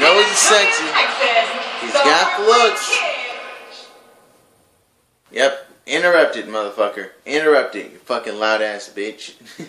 You he's sexy. He's the got Heartbreak looks. Yep. Interrupted, motherfucker. Interrupted, you fucking loud ass bitch.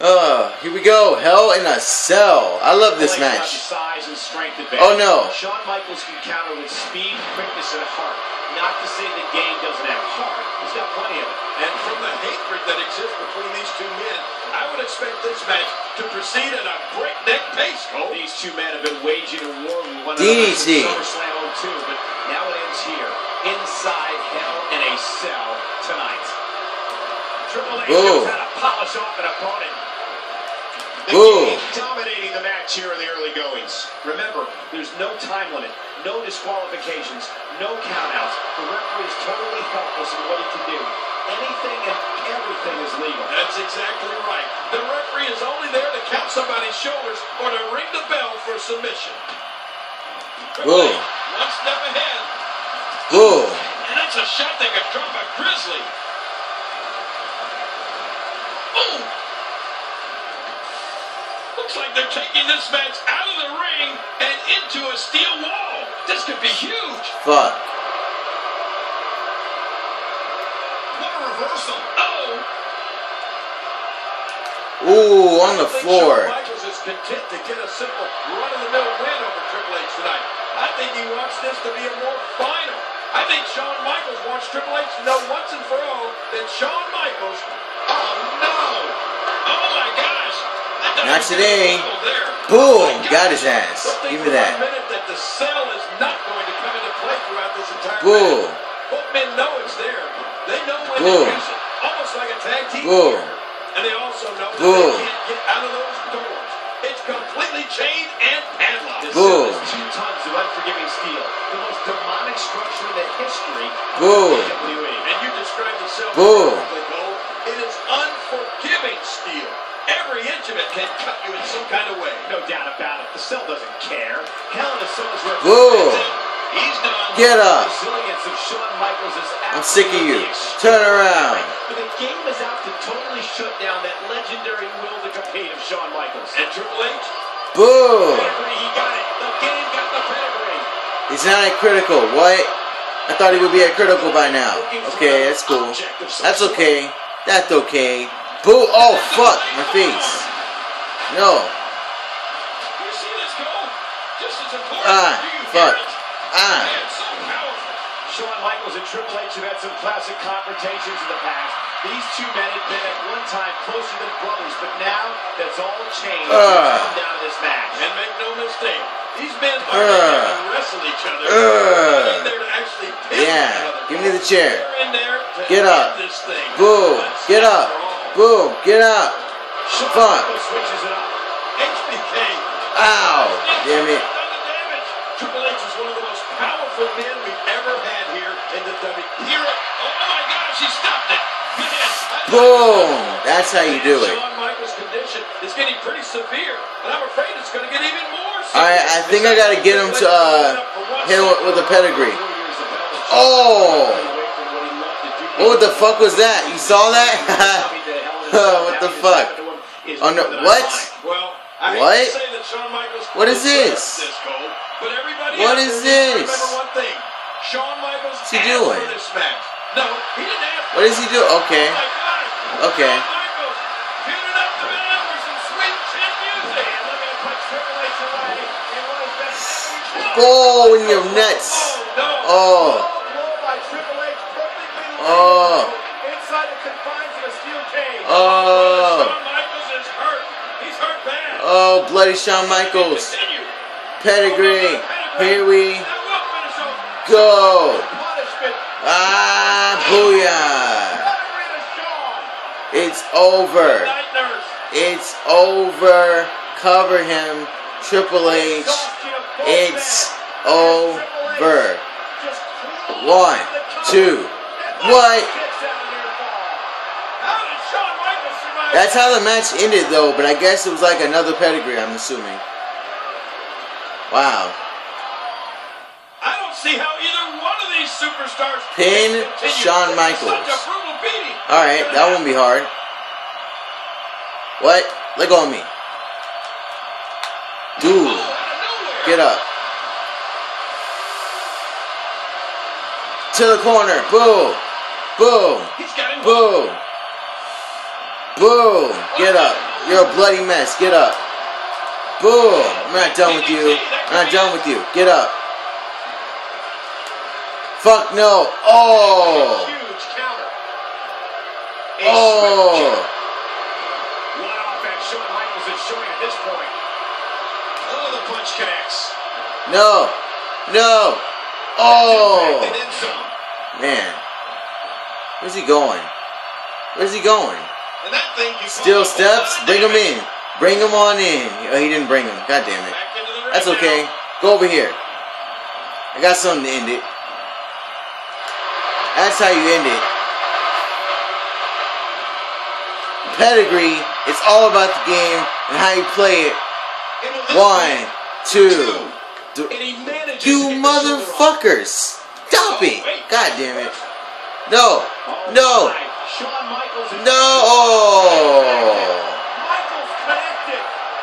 oh, here we go. Hell in a Cell. I love this match. about Size and strength advantage. Oh no. Shawn Michaels can counter with speed, quickness, and heart. Not to say the game doesn't have heart. He's got plenty of it. And from the hatred that exists between these two men, I would expect this match to proceed at a breakneck pace, Cole. These two men have been waging a war with one DDT. another since SummerSlam 02, but now it ends here, inside Hell in a Cell tonight. Triple H Boom. knows how to polish off an opponent. The Boom. Dominating the match here in the early goings. Remember, there's no time limit, no disqualifications, no countouts. The referee is totally helpless in what he can do. Anything and everything is legal. That's exactly right. The referee is only there to count somebody's shoulders or to ring the bell for submission. Whoa. Triple H, One step ahead. Boom. And that's a shot that could drop a grizzly. Boom! Looks like they're taking this match out of the ring and into a steel wall. This could be huge. Fuck. What a reversal. Oh! Ooh, on the floor. Shawn Michaels is content to get a simple run-of-the-mill win over Triple H tonight. I think he wants this to be a more final. I think Shawn Michaels wants Triple H to know once and for all that Shawn Michaels. Oh no! Not today. Boom, got his ass. Give me that. that the cell is not going to come into play throughout this entire Boom. Both men know it's there. They know when Boom. to use it. Almost like a tag team. Boom. And they also know that Boom. they can't get out of those doors. It's completely chained and padlocked. Boom. two tons of unforgiving steel. The most demonic structure in the history of Boom. WWE. And you described the cell Boom. It is unforgiving steel. Every inch of it can cut you in some kind of way. No doubt about it. The cell doesn't care. Hell in a Cell is where Boom. He's done. Get the up. resilience of Shawn Michaels is I'm sick of you. Turn around. But the game is out to totally shut down that legendary will to compete of Shawn Michaels. And Triple H, Boom. He got it. The game got the pedigree. He's not at critical. What? I thought he would be at critical by now. Okay, that's cool. That's okay. That's okay. Boo. Oh, fuck. My face. No. you see this goal? Just. Ah, fuck. Ah. Man, so powerful. Shawn Michaels and Triple H have had some classic confrontations in the past. These two men had been at one time closer than brothers, but now that's all changed. Ah. It's come down to this match. And make no mistake, these men Ah. are there to wrestle each other. Ah. They're there to actually pin Yeah. each other. Give me the chair. They're in there to Get up. This thing. Boom. Once Get and up. Boom. Get up. Fuck. Michaels switches it up. HBK. Ow. Damn it. Done the damage. Triple H is one of the most powerful men we've ever had here in the W. Hear. Oh my gosh, he stopped it. Boom. That's how you do it. Shawn Michaels' condition is getting pretty severe, and I'm afraid it's going to get even more severe. Alright, I think I gotta get him to, uh, hit him with- with a pedigree. Oh. What the fuck was that? You saw that? What the fuck? Oh, no, what? What? say that Shawn What is this? this goal, but everybody What is there needs to this? Remember one thing: Shawn Michaels What's he doing? match. No, he didn't ask. What he do? Okay. Oh, okay. Shawn Michaels tuning up the band for some sweet chin music. And looking to put Triple H away in one of his best ever Oh, in your nuts. Oh! Oh. blow by Triple H perfectly Oh. Inside the confines of a steel cage. Oh. Shawn Michaels is hurt. He's hurt bad. Oh, bloody Shawn Michaels. Pedigree. Here we That will finish him. go. Ah, booyah. Pedigree to Shawn. It's over. It's over. Cover him. Triple H. Exhaustion of both It's men. And Triple H over. One, into the cover. two. What? kicks out of near fall. How did Shawn Michaels survive? That's how the match ended, though. But I guess it was like another pedigree. I'm assuming. Wow. I don't see how either one of these superstars Pin. Shawn Michaels. Such a brutal beating. All right, that won't be hard. What? Let go of me. Dude. Get up. To the corner. Boom. Boom. He's got him. Boom. Boom. Get up. You're a bloody mess. Get up. Boom. I'm not done with you. I'm not done with you. Get up. Fuck no. Oh. Oh. No. No. Oh. Man. Where's he going? Where's he going? And that thing you Still steps? Bring him in. Bring him on in. Oh, he didn't bring him. God damn it. Back into the ring That's okay. Go over here. I got something to end it. That's how you end it. Pedigree, it's all about the game and how you play it. One, two. Two. He manages You to get the shoulder off. motherfuckers! Stop oh, it! God damn it. No! Oh, No! My. Shawn Michaels No! Michaels connected.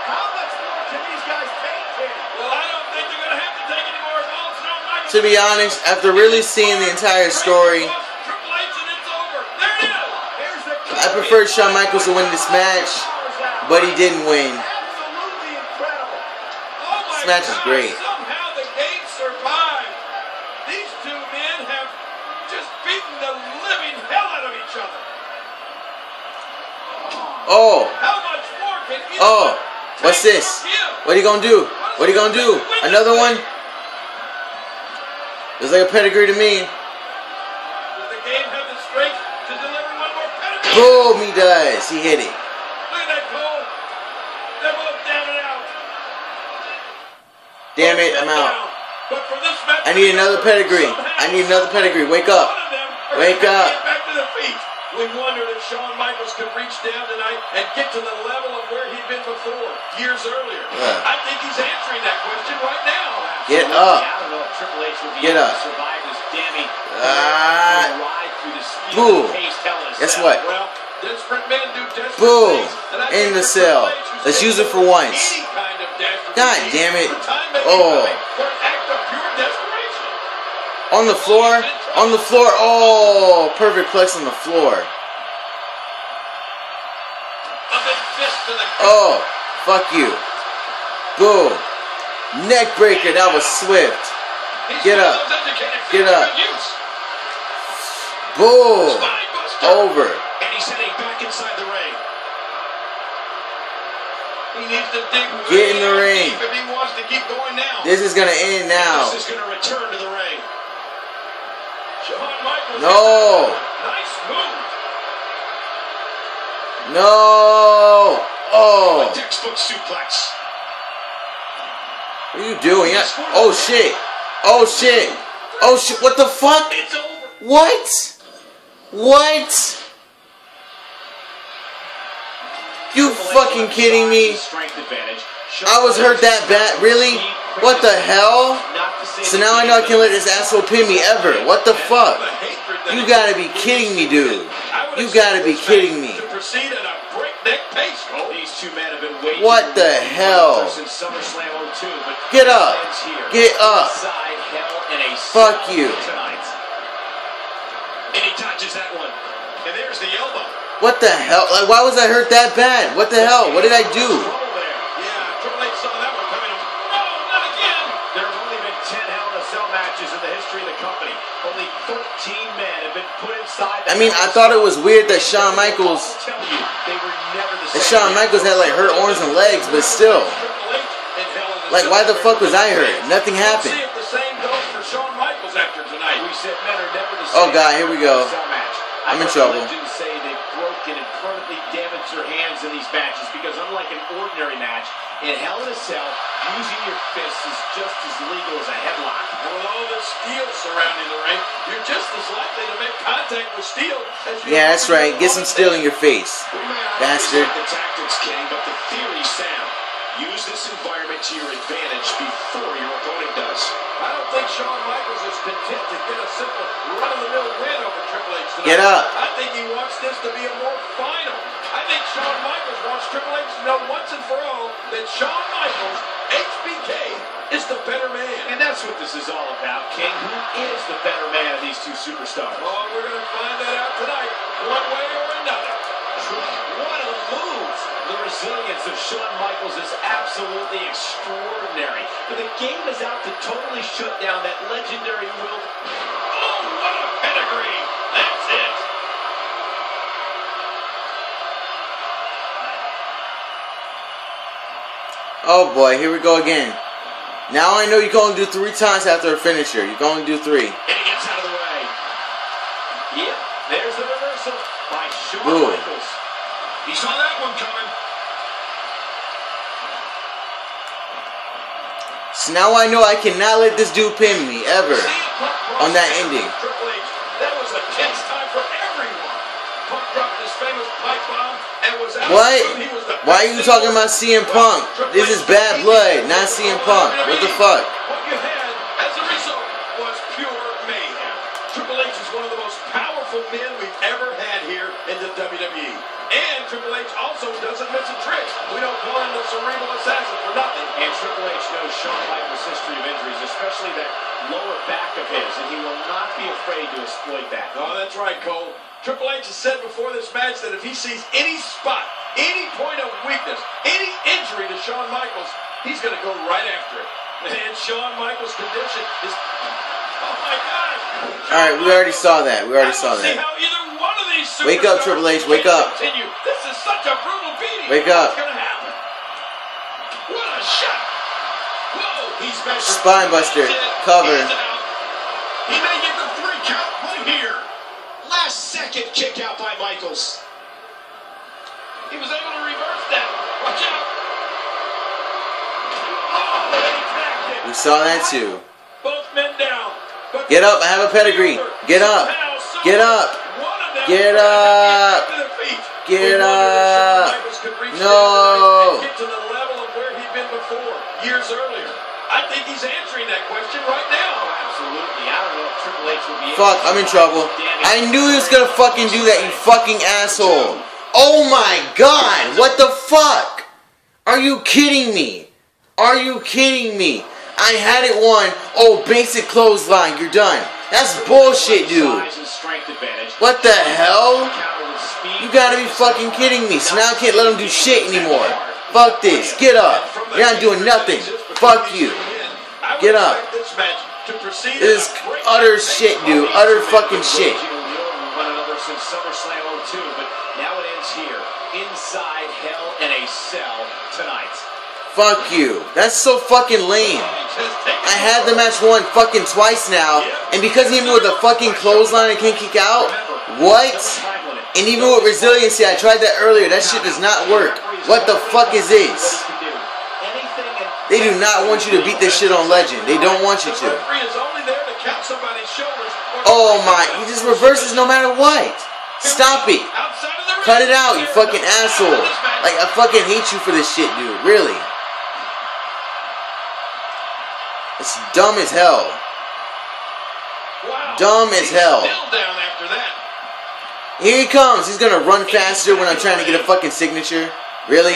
How much more can these guys take? Well, I don't think they're going to have to take any more Michaels- To be honest, after really seeing the entire story, Triple H and it's over. There it is. Here's the I preferred Shawn Michaels to win this match, but he didn't win. Absolutely incredible. Oh my This match is great. Somehow the game survived. These two men have just beaten the living hell out of each other. Oh! How much more can either Oh! What's this? What are you gonna do? What are you gonna do? Another one? Looks like a pedigree to me. Boom! He does. He hit it. Damn it! I'm out. I need another pedigree. I need another pedigree. Wake up. Wake up. Get back to their feet. We wondered if Shawn Michaels could reach down tonight and get to the level of where he'd been before, years earlier. Yeah. I think he's answering that question right now. Get up. I don't know if Triple H will be Get able up. to survive this damning Ah. ride through the speed Boom. of the pace Hell in a Guess Cell. what? Well, desperate men do desperate Boom. things. and In the for cell. H, Let's use it for once. kind of God damn it. the time may be Oh. for an act of pure desperation. On the floor. On the floor. Oh! Perfect plex on the floor. A big fist to the Oh! Fuck you. Boom. Neck breaker. That was swift. Get up. Get up. Boom. Over. And he's heading back inside the ring. He needs to dig Get in the ring. if he wants to keep going now. This is gonna end now. This is going to return to the ring. No. Nice move. No. Oh. A Oh. textbook suplex. What are you doing? Oh shit. Oh shit. Oh shit. What the fuck? It's over. What? What? You fucking kidding me? I was hurt that bad. Really? What the hell? So now I know I can't let this asshole pin me ever. What the fuck? The hatred that You gotta be kidding me, dude. You gotta be kidding me. To proceed at a breakneck pace, Cole. These two men have been waiting. What the hell? Since SummerSlam 02, but Get up. Get up. Inside Hell in a Fuck you. And he touches that one. And there's the elbow. What the hell? Like, why was I hurt that bad? What the hell? What did I do? Trouble there. Yeah, Triple H saw that one coming. No, not again. There have only been 10 Hell in a Cell matches in the history of the company. Only 13 men have been put inside. the I mean, I thought it was weird that Shawn Michaels, I'll tell you, they were never the that. Shawn Michaels had like hurt arms and legs, but still. Triple H in Hell in a Like, why the fuck was I hurt? Nothing happened. see if the same goes for Shawn Michaels after tonight. We said men are never the same. Oh, God, here we go. I'm in trouble. Legends say they've broken and permanently damaged their hands in these matches because unlike an ordinary match, in Hell in a Cell, using your fists is just as legal as a headlock. And with all this steel surrounding the ring, you're just as likely to make contact with steel as you Yeah, that's right. Get some steel in your face. We may not Bastard. the tactics, King, but the theory's sound. Use this environment to your advantage before your opponent does. I don't think Shawn Michaels is content to get a simple run-of-the-mill win over Triple H tonight. Get up. I think he wants this to be a more final. I think Shawn Michaels wants Triple H to know once and for all that Shawn Michaels, HBK, is the better man. And that's what this is all about, King. Who is the better man of these two superstars? Oh, we're going to find that out tonight, one way or another. What a move! The resilience of Shawn Michaels is absolutely extraordinary. But the game is out to totally shut down that legendary will. Oh, what a pedigree! That's it. Oh boy, here we go again. Now I know you can only do three times after a finisher. You can only do three. And he gets out of the way. Yep, there's the reversal by Shawn Ooh. Michaels. He saw that one coming. So now I know I cannot let this dude pin me ever. CM Punk brought On that ending. That was a tense time for everyone. Punk dropped his famous pipe bomb and was out. What? He was the Why are you talking about CM Punk? This is bad blood, not CM Punk. What the fuck? What you had as a result was pure mayhem. Triple H is one of the most powerful men we've ever had here in the WWE. And Triple H also doesn't miss a trick. We don't call him the cerebral assassin for nothing. And Triple H knows Shawn Michaels' history of injuries, especially that lower back of his, and he will not be afraid to exploit that. Oh, that's right, Cole. Triple H has said before this match that if he sees any spot, any point of weakness, any injury to Shawn Michaels, he's going to go right after it. And Shawn Michaels' condition is. Oh my God! All right, we already saw that. We already I saw don't see that. how either one of these Wake up, superstars Triple H, wake up. Continue. This is such a brutal beating. Wake What's up. going to happen? What a shot! Whoa! He's measured. Spine buster. Cover. He may get the three count right here. Last second kick out by Michaels. He was able to reverse that. Watch out. Oh, and tagged it. We saw that too. Both men down. Get up, I have a pedigree. Get up. Get up. one of them Get up. to the feet. Get We wondered if Shawn up. Michaels could reach No. the other night and Get to the level of where he'd been before, years earlier. I think he's answering that question right now. Absolutely. I don't know if Triple H will be Fuck, I'm in trouble. I knew he was gonna fucking do that, you fucking asshole. Oh my god, what the fuck? Are you kidding me? Are you kidding me? I had it won. Oh, basic clothesline, you're done. That's bullshit, dude. Size and strength advantage. What the hell? Counter with speed. You gotta be fucking kidding me. So now I can't let him do shit anymore. Fuck this. Get up. You're not doing nothing. Fuck you. Get up. This This is utter shit, dude. Utter fucking shit. You know, we all run another since SummerSlam 02, but now it ends here. Inside Hell in a Cell tonight. Fuck you. That's so fucking lame. I had the match won fucking twice now, and because me with a fucking clothesline I can't kick out? What? And even with resiliency, I tried that earlier. That shit does not work. What the fuck is this? They do not want you to beat this shit on Legend. They don't want you to. Oh my, he just reverses no matter what. Stop it. Cut it out, you fucking asshole. Like, I fucking hate you for this shit, dude. Really. It's dumb as hell. Dumb as hell. Still down after that. Here he comes. He's gonna run faster when I'm trying to get a fucking signature. Really?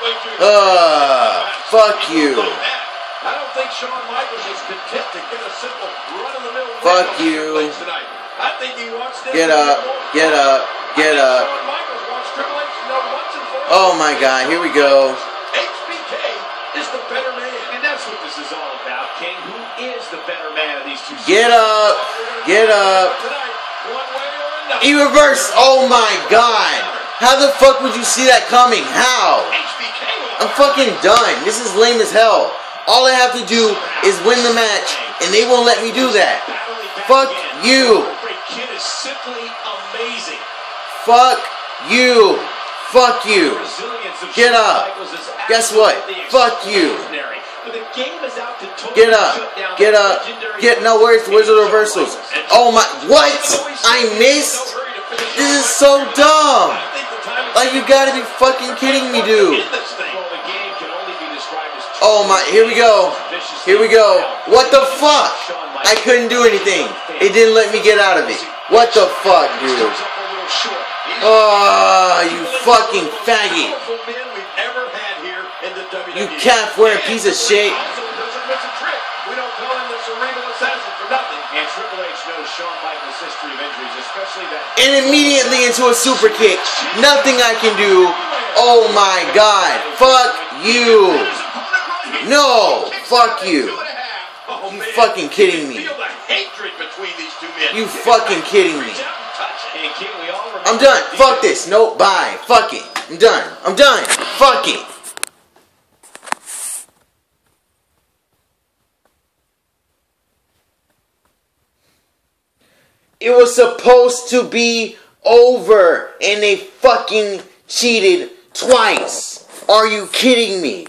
Uh, fuck you. I don't think Shawn Michaels is content to get a simple run-of-the-mill Fuck you. Tonight. I think he wants this Get up. Get up. Get up. Shawn Michaels wants Triple H to know once and for all. Oh my god, here we go. HBK is the better man. And that's what this is all about, King. Who is the better man of these two? Get up. Get up. Tonight, one way. He reversed. Oh my god. How the fuck would you see that coming? How? I'm fucking done. This is lame as hell. All I have to do is win the match, and they won't let me do that. Fuck you. Kid is simply amazing. Fuck you. Fuck you. Get up. Guess what? Fuck you. Get up. Get up. Get no where's the reversals? Oh my what? I missed? This is so dumb. Like you gotta be fucking kidding me, dude. Oh my, here we go. Here we go. What the fuck? I couldn't do anything. It didn't let me get out of it. What the fuck, dude? Oh, you fucking faggot. You calf wearing piece of shit. And immediately into a super kick. Nothing I can do. Oh my god. Fuck you. No. Fuck you. Oh, You man. fucking kidding me. Feel the hatred between these two men. You fucking kidding me. Reach out and touch it. And King, we all remember I'm done. Fuck this. Nope. Bye. Fuck it. I'm done. I'm done. Fuck it. It was supposed to be over and they fucking cheated twice. Are you kidding me?